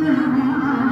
now.